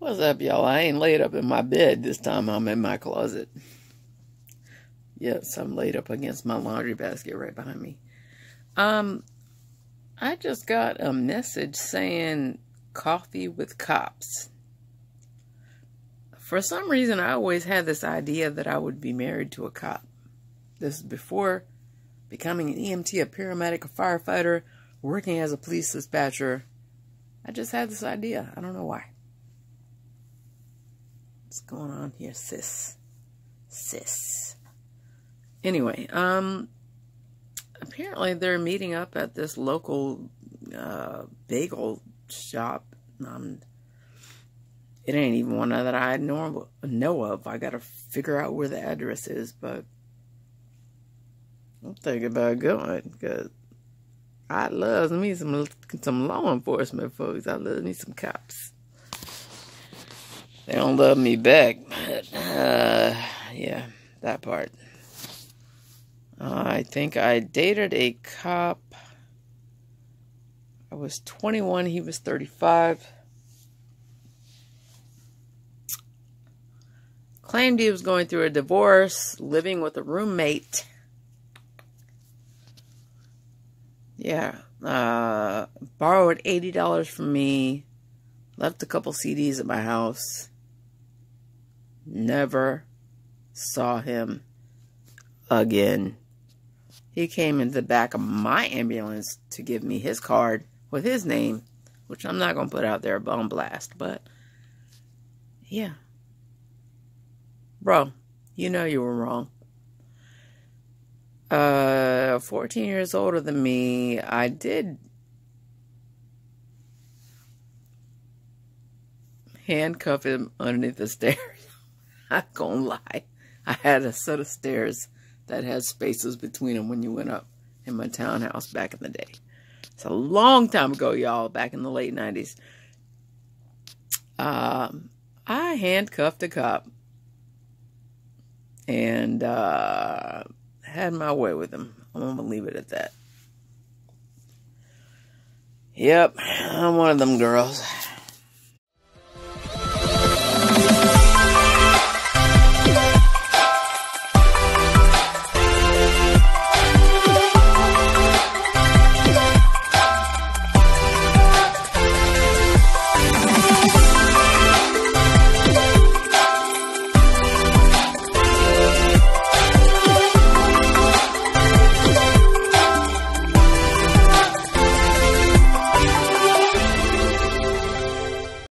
What's up, y'all? I ain't laid up in my bed this time. I'm in my closet. Yes, I'm laid up against my laundry basket right behind me. Um, I just got a message saying coffee with cops. For some reason, I always had this idea that I would be married to a cop. This is before becoming an EMT, a paramedic, a firefighter, working as a police dispatcher. I just had this idea. I don't know why. What's going on here, sis? Sis. Anyway, um, apparently they're meeting up at this local uh, bagel shop. Um, it ain't even one that I know, know of. I gotta figure out where the address is, but I'm thinking about going because I love me some some law enforcement folks. I love me some cops. They don't love me back, but uh, yeah, that part. Uh, I think I dated a cop. I was 21, he was 35. Claimed he was going through a divorce, living with a roommate. Yeah. Uh, borrowed $80 from me. Left a couple CDs at my house. Never saw him again. He came in the back of my ambulance to give me his card with his name, which I'm not going to put out there on blast, but yeah. Bro, you know you were wrong. Uh, 14 years older than me, I did handcuff him underneath the stairs. Not gonna lie. I had a set of stairs that had spaces between them when you went up in my townhouse back in the day. It's a long time ago, y'all, back in the late 90s. Um, I handcuffed a cop and uh, had my way with him. I'm going to leave it at that. Yep, I'm one of them girls.